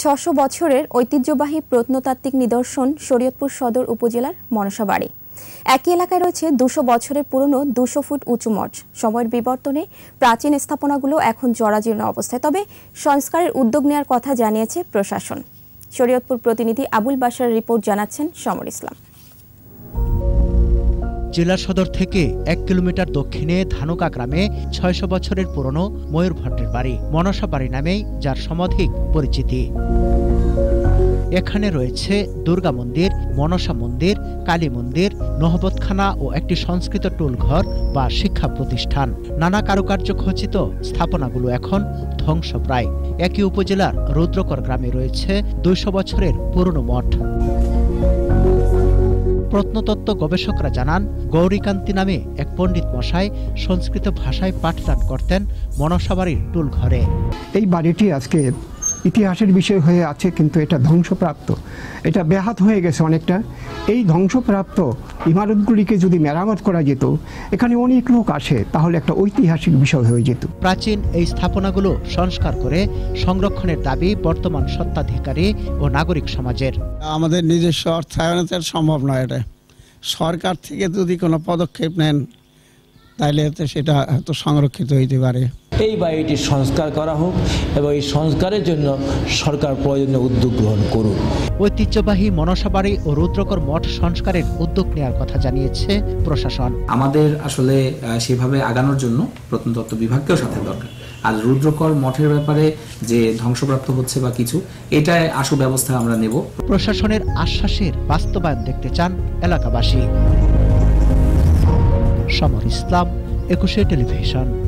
ছশো বছরের ঐতিহ্যবাহী প্রত্নতাত্ত্বিক নিদর্শন শরীয়তপুর সদর উপজেলার মনসাবাড়ি। একই এলাকায় রয়েছে দুশো বছরের পুরনো দুশো ফুট উঁচু মঠ। সময়ের বিবর্তনে প্রাচীন স্থাপনাগুলো এখন জরাজীর্ণ অবস্থায়। তবে সংস্কারের উদ্যোগ নেওয়ার কথা জানিয়েছে প্রশাসন। শরীয়তপুর প্রতিনিধি আবুল বাসার রিপোর্ট জানাচ্ছেন সমর ইসলাম। জেলা সদর থেকে এক কিলোমিটার দক্ষিণে ধানুকা গ্রামে ছয়শো বছরের পুরনো ময়ূর ভট্টের বাড়ি, মনসা বাড়ি নামেই, যার সমাধিক পরিচিতি। এখানে রয়েছে দুর্গা মন্দির, মনসা মন্দির, কালী মন্দির, নহবতখানা ও একটি সংস্কৃত টুলঘর বা শিক্ষা প্রতিষ্ঠান। নানা কারুকার্য খচিত স্থাপনাগুলো এখন ধ্বংসপ্রায়। একই উপজেলার রুদ্রকর গ্রামে রয়েছে দুইশো বছরের পুরনো মঠ। প্রত্নতত্ত্ব গবেষকরা জানান, গৌরীকান্তি নামে এক পণ্ডিত মশাই সংস্কৃত ভাষায় পাঠদান করতেন মনসাবাড়ির টুল ঘরে এই বাড়িটি আজকে ইতিহাসের বিষয় হয়ে আছে কিন্তু এটা ধ্বংসপ্রাপ্ত। এটা ব্যাহাত হয়ে গেছে অনেকটা। এই ধ্বংসপ্রাপ্ত ইমারতগুলিকে যদি মেরামত করা যেত এখানে অনেক লোক আসে তাহলে একটা ঐতিহাসিক বিষয় হয়ে যেত। প্রাচীন এই স্থাপনাগুলো সংস্কার করে সংরক্ষণের দাবি বর্তমান সত্ত্বাধিকারী ও নাগরিক সমাজের। আমাদের নিজস্ব অর্থায়নে সম্ভব নয় এটা। সরকার থেকে যদি কোনো পদক্ষেপ নেন তাহলে সেটা হয়তো সংরক্ষিত হইতে পারে। এই বাড়িটির সংস্কার করা হোক এবং এই সংস্কারের জন্য সরকার প্রয়োজনীয় উদ্যোগ গ্রহণ করুক। ঐতিহ্যবাহী মনসাবাড়ি ও রুদ্রকর মঠ সংস্কারের উদ্যোগ নেওয়ার কথা জানিয়েছে প্রশাসন। আমাদের আসলে আহ, সেভাবে আগানোর জন্য প্রত্নতত্ত্ব বিভাগকেও সাথে দরকার। আর রুদ্রকর মঠের ব্যাপারে যে ধ্বংসপ্রাপ্ত হচ্ছে বা কিছু এটাই আশু ব্যবস্থা আমরা নেব। প্রশাসনের আশ্বাসের বাস্তবায়ন দেখতে চান এলাকাবাসী। সমর ইসলাম একুশে টেলিভিশন।